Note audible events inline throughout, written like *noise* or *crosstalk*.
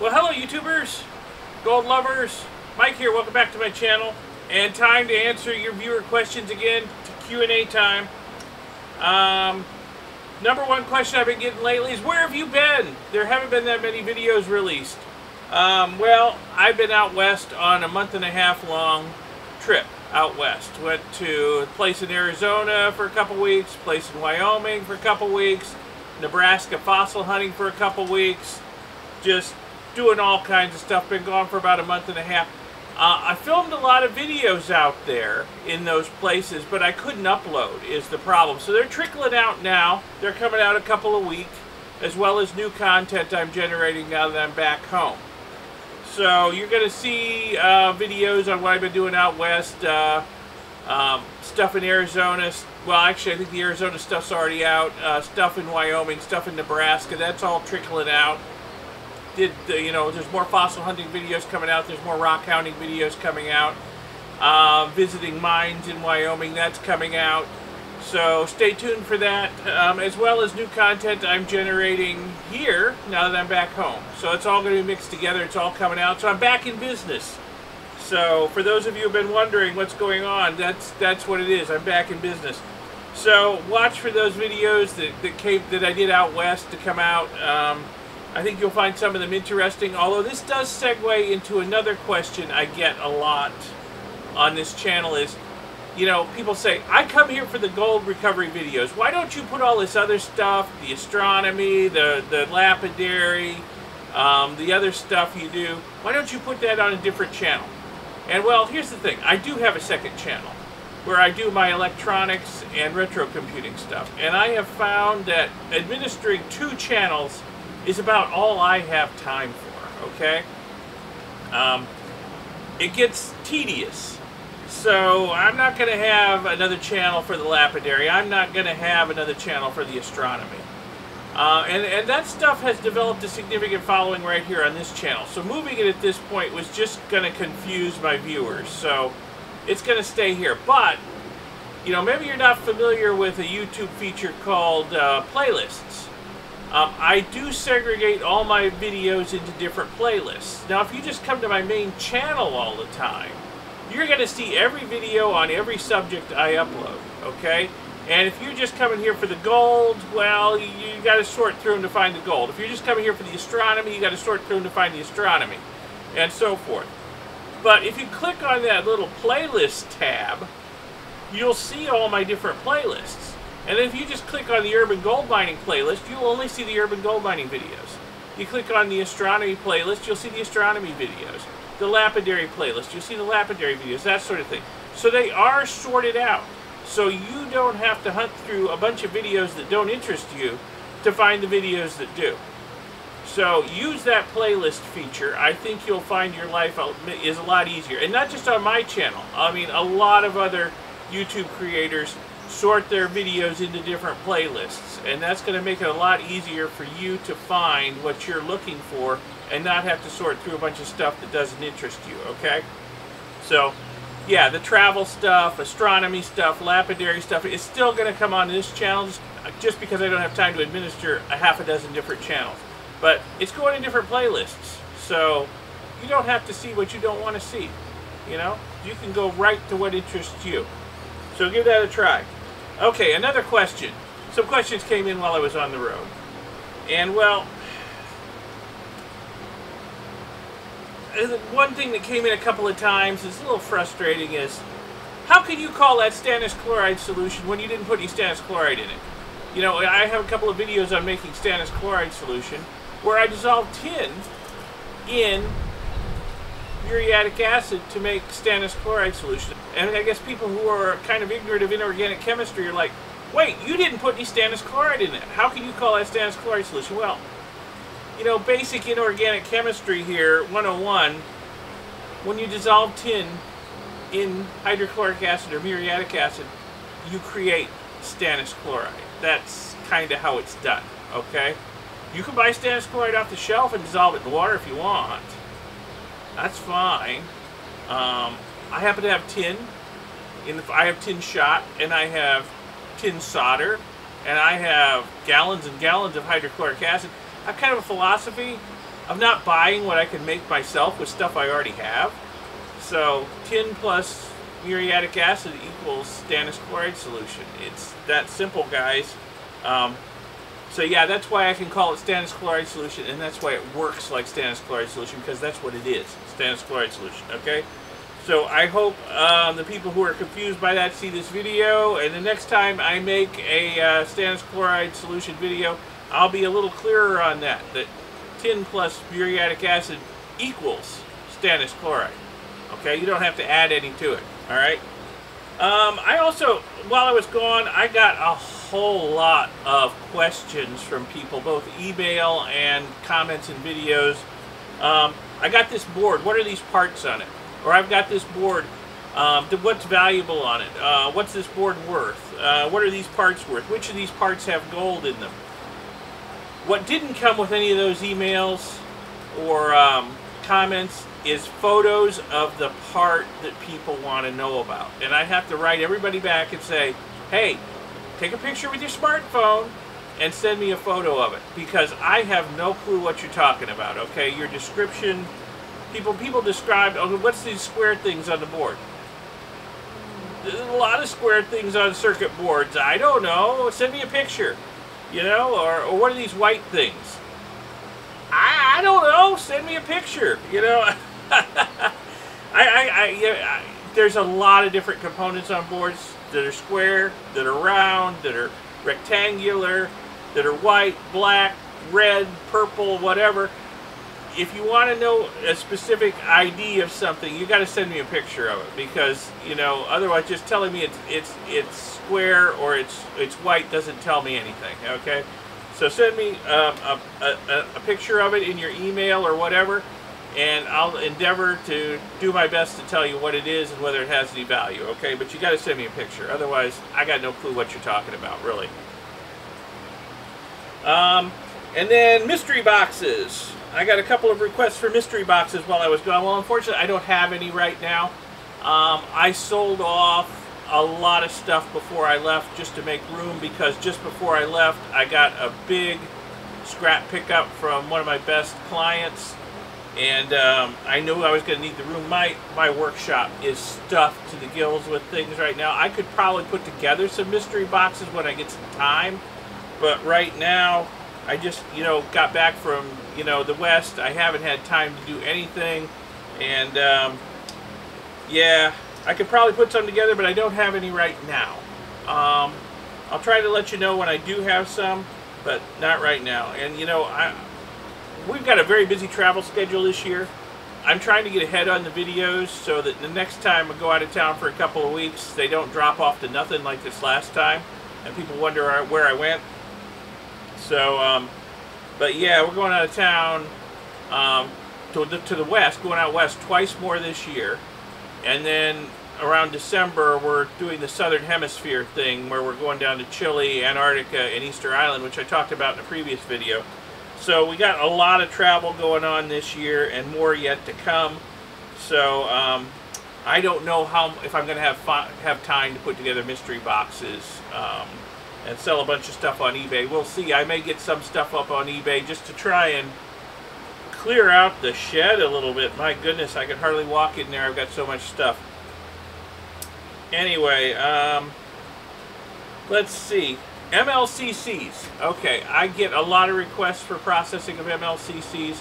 Well, hello YouTubers, gold lovers. Mike here. Welcome back to my channel. And time to answer your viewer questions again. Q&A time. Um, number one question I've been getting lately is where have you been? There haven't been that many videos released. Um, well, I've been out west on a month and a half long trip out west. Went to a place in Arizona for a couple weeks, place in Wyoming for a couple weeks, Nebraska fossil hunting for a couple weeks, just doing all kinds of stuff. Been gone for about a month and a half. Uh, I filmed a lot of videos out there in those places, but I couldn't upload is the problem. So they're trickling out now. They're coming out a couple a week, as well as new content I'm generating now that I'm back home. So you're going to see uh, videos on what I've been doing out west, uh, um, stuff in Arizona. Well, actually, I think the Arizona stuff's already out. Uh, stuff in Wyoming, stuff in Nebraska. That's all trickling out did, uh, you know, there's more fossil hunting videos coming out. There's more rock hounding videos coming out. Uh, visiting mines in Wyoming, that's coming out. So stay tuned for that, um, as well as new content I'm generating here now that I'm back home. So it's all going to be mixed together. It's all coming out. So I'm back in business. So for those of you who've been wondering what's going on, that's that's what it is. I'm back in business. So watch for those videos that, that came that I did out west to come out. Um, I think you'll find some of them interesting, although this does segue into another question I get a lot on this channel is, you know, people say, I come here for the gold recovery videos. Why don't you put all this other stuff, the astronomy, the, the lapidary, um, the other stuff you do, why don't you put that on a different channel? And well, here's the thing, I do have a second channel where I do my electronics and retro computing stuff. And I have found that administering two channels is about all I have time for, okay? Um, it gets tedious. So I'm not going to have another channel for the lapidary. I'm not going to have another channel for the astronomy. Uh, and, and that stuff has developed a significant following right here on this channel. So moving it at this point was just going to confuse my viewers. So it's going to stay here. But, you know, maybe you're not familiar with a YouTube feature called uh, playlists. Um, I do segregate all my videos into different playlists. Now, if you just come to my main channel all the time, you're going to see every video on every subject I upload, okay? And if you're just coming here for the gold, well, you, you got to sort through them to find the gold. If you're just coming here for the astronomy, you got to sort through them to find the astronomy, and so forth. But if you click on that little playlist tab, you'll see all my different playlists. And if you just click on the Urban Gold Mining playlist, you'll only see the Urban Gold Mining videos. You click on the Astronomy playlist, you'll see the Astronomy videos. The Lapidary playlist, you'll see the Lapidary videos, that sort of thing. So they are sorted out. So you don't have to hunt through a bunch of videos that don't interest you to find the videos that do. So use that playlist feature. I think you'll find your life is a lot easier. And not just on my channel. I mean, a lot of other YouTube creators sort their videos into different playlists. And that's going to make it a lot easier for you to find what you're looking for and not have to sort through a bunch of stuff that doesn't interest you, okay? So, yeah, the travel stuff, astronomy stuff, lapidary stuff, is still going to come on this channel just because I don't have time to administer a half a dozen different channels. But it's going in different playlists, so you don't have to see what you don't want to see, you know? You can go right to what interests you. So give that a try. Okay, another question. Some questions came in while I was on the road. And, well, uh, one thing that came in a couple of times is a little frustrating is, how can you call that stannous chloride solution when you didn't put any stannous chloride in it? You know, I have a couple of videos on making stannous chloride solution where I dissolve tin in muriatic acid to make stannous chloride solution. And I guess people who are kind of ignorant of inorganic chemistry are like, wait, you didn't put any stannous chloride in it. How can you call that stannous chloride solution? Well, you know, basic inorganic chemistry here, 101, when you dissolve tin in hydrochloric acid or muriatic acid, you create stannous chloride. That's kind of how it's done, okay? You can buy stannous chloride off the shelf and dissolve it in water if you want. That's fine. Um, I happen to have tin. In the, I have tin shot, and I have tin solder, and I have gallons and gallons of hydrochloric acid. I have kind of a philosophy. of not buying what I can make myself with stuff I already have. So tin plus muriatic acid equals stannous chloride solution. It's that simple, guys. Um, so yeah, that's why I can call it stannous chloride solution, and that's why it works like stannous chloride solution, because that's what it is, stannous chloride solution, okay? So I hope um, the people who are confused by that see this video, and the next time I make a uh, stannous chloride solution video, I'll be a little clearer on that, that tin plus muriatic acid equals stannous chloride. Okay, you don't have to add any to it, all right? Um, I also, while I was gone, I got a whole lot of questions from people, both email and comments and videos. Um, I got this board. What are these parts on it? or I've got this board. Um, what's valuable on it? Uh, what's this board worth? Uh, what are these parts worth? Which of these parts have gold in them? What didn't come with any of those emails or um, comments is photos of the part that people want to know about. And I have to write everybody back and say, hey, take a picture with your smartphone and send me a photo of it because I have no clue what you're talking about, okay? Your description people people described, oh, what's these square things on the board? There's a lot of square things on circuit boards. I don't know. Send me a picture, you know, or, or what are these white things? I, I don't know. Send me a picture, you know. *laughs* I, I, I, yeah, I, there's a lot of different components on boards that are square, that are round, that are rectangular, that are white, black, red, purple, whatever if you want to know a specific ID of something, you got to send me a picture of it because you know otherwise just telling me it's it's it's square or it's it's white doesn't tell me anything. Okay, so send me um, a, a, a picture of it in your email or whatever, and I'll endeavor to do my best to tell you what it is and whether it has any value. Okay, but you got to send me a picture. Otherwise, I got no clue what you're talking about, really. Um, and then mystery boxes. I got a couple of requests for mystery boxes while I was gone. Well, unfortunately, I don't have any right now. Um, I sold off a lot of stuff before I left just to make room because just before I left, I got a big scrap pickup from one of my best clients. And um, I knew I was going to need the room. My, my workshop is stuffed to the gills with things right now. I could probably put together some mystery boxes when I get some time. But right now, I just, you know, got back from, you know, the West. I haven't had time to do anything. And, um, yeah, I could probably put some together, but I don't have any right now. Um, I'll try to let you know when I do have some, but not right now. And, you know, I, we've got a very busy travel schedule this year. I'm trying to get ahead on the videos so that the next time I go out of town for a couple of weeks, they don't drop off to nothing like this last time, and people wonder where I went. So, um, but yeah, we're going out of town um, to, the, to the west, going out west twice more this year. And then around December, we're doing the Southern Hemisphere thing where we're going down to Chile, Antarctica, and Easter Island, which I talked about in a previous video. So we got a lot of travel going on this year and more yet to come. So um, I don't know how if I'm going to have have time to put together mystery boxes. Um, and sell a bunch of stuff on eBay. We'll see. I may get some stuff up on eBay just to try and clear out the shed a little bit. My goodness, I can hardly walk in there. I've got so much stuff. Anyway, um, let's see. MLCCs. Okay, I get a lot of requests for processing of MLCCs,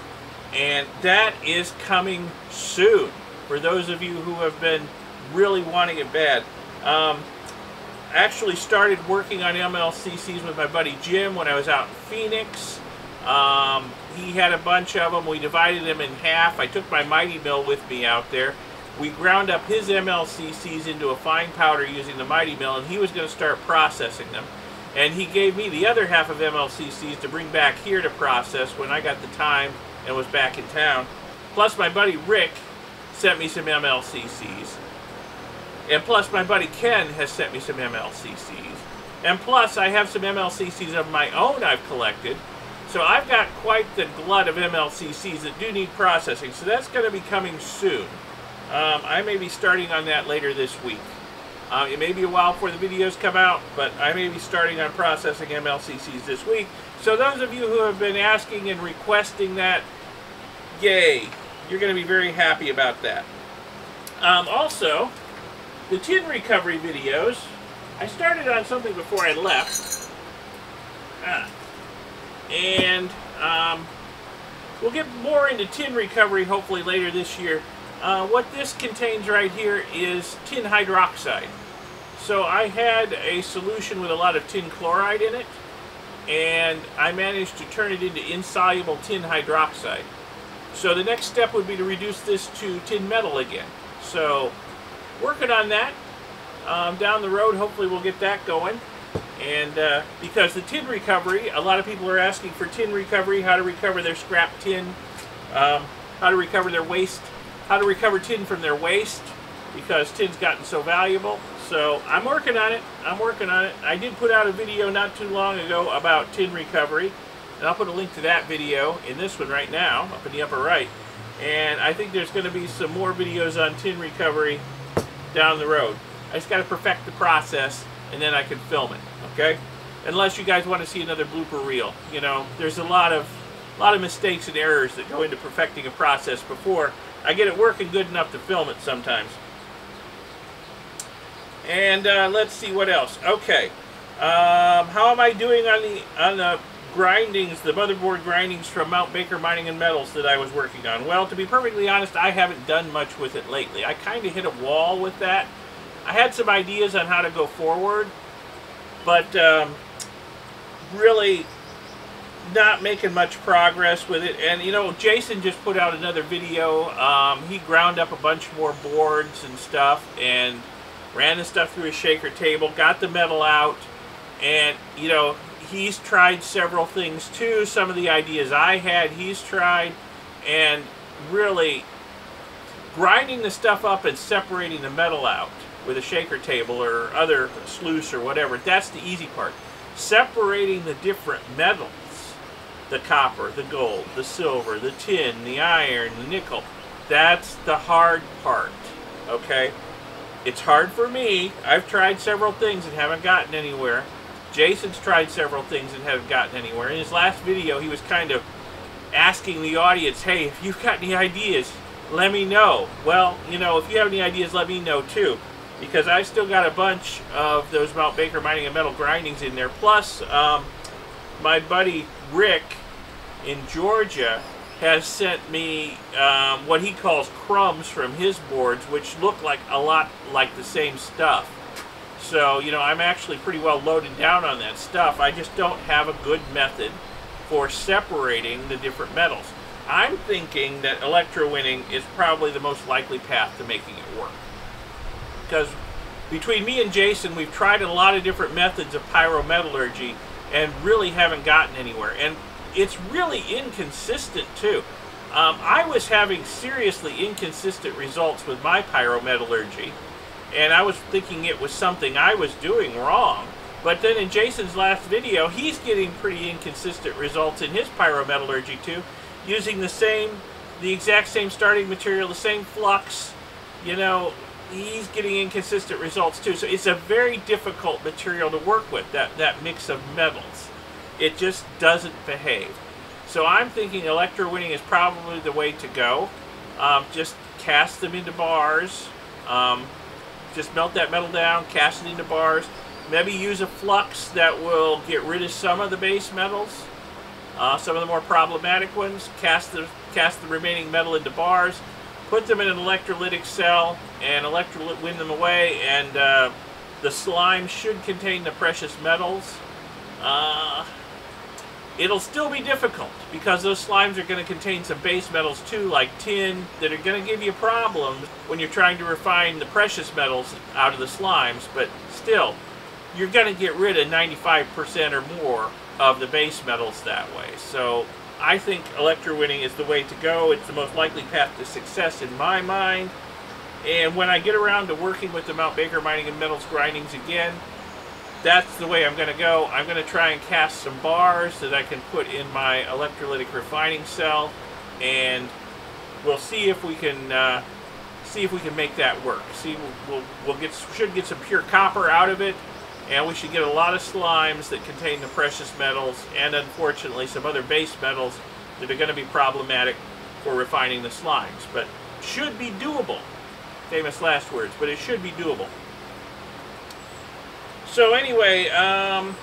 and that is coming soon. For those of you who have been really wanting it bad. Um, actually started working on MLCCs with my buddy Jim when I was out in Phoenix. Um, he had a bunch of them. We divided them in half. I took my Mighty Mill with me out there. We ground up his MLCCs into a fine powder using the Mighty Mill, and he was going to start processing them. And he gave me the other half of MLCCs to bring back here to process when I got the time and was back in town. Plus, my buddy Rick sent me some MLCCs. And plus, my buddy Ken has sent me some MLCCs. And plus, I have some MLCCs of my own I've collected. So I've got quite the glut of MLCCs that do need processing. So that's going to be coming soon. Um, I may be starting on that later this week. Uh, it may be a while before the videos come out, but I may be starting on processing MLCCs this week. So those of you who have been asking and requesting that, Yay! You're going to be very happy about that. Um, also, the tin recovery videos, I started on something before I left. Ah. And um, we'll get more into tin recovery hopefully later this year. Uh, what this contains right here is tin hydroxide. So I had a solution with a lot of tin chloride in it, and I managed to turn it into insoluble tin hydroxide. So the next step would be to reduce this to tin metal again. So working on that. Um, down the road, hopefully we'll get that going. And uh, because the tin recovery, a lot of people are asking for tin recovery, how to recover their scrap tin, um, how to recover their waste, how to recover tin from their waste, because tin's gotten so valuable. So I'm working on it. I'm working on it. I did put out a video not too long ago about tin recovery. And I'll put a link to that video in this one right now, up in the upper right. And I think there's going to be some more videos on tin recovery down the road. I just got to perfect the process, and then I can film it, okay? Unless you guys want to see another blooper reel. You know, there's a lot of, a lot of mistakes and errors that go into perfecting a process before I get it working good enough to film it sometimes. And uh, let's see what else. Okay, um, how am I doing on the on the grindings, the motherboard grindings from Mount Baker Mining and Metals that I was working on? Well, to be perfectly honest, I haven't done much with it lately. I kind of hit a wall with that. I had some ideas on how to go forward, but um, really not making much progress with it. And, you know, Jason just put out another video. Um, he ground up a bunch more boards and stuff and ran the stuff through a shaker table, got the metal out, and, you know, he's tried several things too. Some of the ideas I had, he's tried, and really grinding the stuff up and separating the metal out with a shaker table or other sluice or whatever, that's the easy part. Separating the different metals, the copper, the gold, the silver, the tin, the iron, the nickel, that's the hard part, okay? It's hard for me. I've tried several things and haven't gotten anywhere. Jason's tried several things and haven't gotten anywhere. In his last video, he was kind of asking the audience, hey, if you've got any ideas, let me know. Well, you know, if you have any ideas, let me know too. Because I've still got a bunch of those Mount Baker Mining and Metal grindings in there. Plus, um, my buddy Rick in Georgia has sent me um, what he calls crumbs from his boards, which look like a lot like the same stuff. So, you know, I'm actually pretty well loaded down on that stuff. I just don't have a good method for separating the different metals. I'm thinking that electrowinning is probably the most likely path to making it work. Because between me and Jason, we've tried a lot of different methods of pyrometallurgy and really haven't gotten anywhere. And it's really inconsistent too. Um, I was having seriously inconsistent results with my pyrometallurgy and I was thinking it was something I was doing wrong. But then in Jason's last video, he's getting pretty inconsistent results in his pyrometallurgy too, using the same, the exact same starting material, the same flux, you know, he's getting inconsistent results too. So it's a very difficult material to work with, that, that mix of metals. It just doesn't behave. So I'm thinking electrowinning is probably the way to go. Um, just cast them into bars. Um, just melt that metal down, cast it into bars. Maybe use a flux that will get rid of some of the base metals, uh, some of the more problematic ones. Cast the cast the remaining metal into bars, put them in an electrolytic cell, and electrolyte win them away. And uh, the slime should contain the precious metals. Uh, It'll still be difficult because those slimes are going to contain some base metals too, like tin, that are going to give you problems when you're trying to refine the precious metals out of the slimes. But still, you're going to get rid of 95% or more of the base metals that way. So I think electrowinning is the way to go. It's the most likely path to success in my mind. And when I get around to working with the Mount Baker Mining and Metals grindings again, that's the way I'm going to go. I'm going to try and cast some bars that I can put in my electrolytic refining cell, and we'll see if we can uh, see if we can make that work. See, we'll, we'll, get should get some pure copper out of it, and we should get a lot of slimes that contain the precious metals, and unfortunately some other base metals that are going to be problematic. for refining the slimes, but should be doable. Famous last words, but it should be doable. So anyway, um,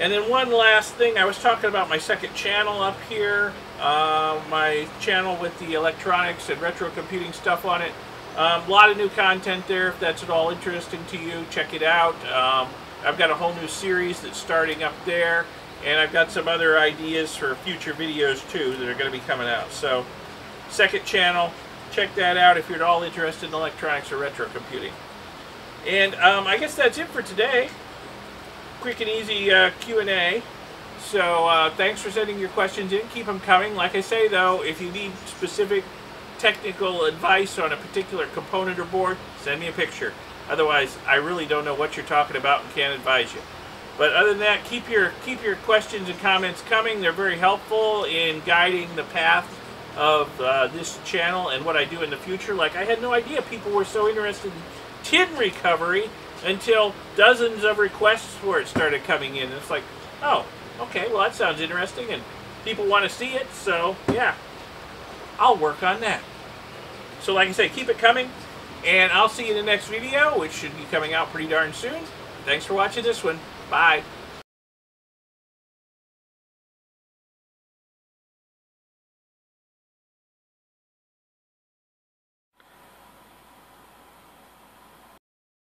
and then one last thing, I was talking about my second channel up here, uh, my channel with the electronics and retro computing stuff on it. Um, a lot of new content there. If that's at all interesting to you, check it out. Um, I've got a whole new series that's starting up there, and I've got some other ideas for future videos too that are going to be coming out. So, second channel, check that out if you're at all interested in electronics or retro computing. And um, I guess that's it for today. Quick and easy uh, Q&A. So uh, thanks for sending your questions in. Keep them coming. Like I say, though, if you need specific technical advice on a particular component or board, send me a picture. Otherwise, I really don't know what you're talking about and can't advise you. But other than that, keep your keep your questions and comments coming. They're very helpful in guiding the path of uh, this channel and what I do in the future. Like I had no idea people were so interested in tin recovery until dozens of requests for it started coming in. And it's like, oh, okay, well that sounds interesting, and people want to see it. So yeah, I'll work on that. So like I say, keep it coming, and I'll see you in the next video, which should be coming out pretty darn soon. Thanks for watching this one. Bye.